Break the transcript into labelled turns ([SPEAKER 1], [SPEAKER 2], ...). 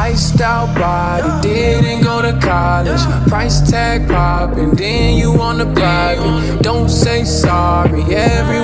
[SPEAKER 1] Iced out body, didn't go to college. Price tag popping, then you on the private. Don't say sorry, everyone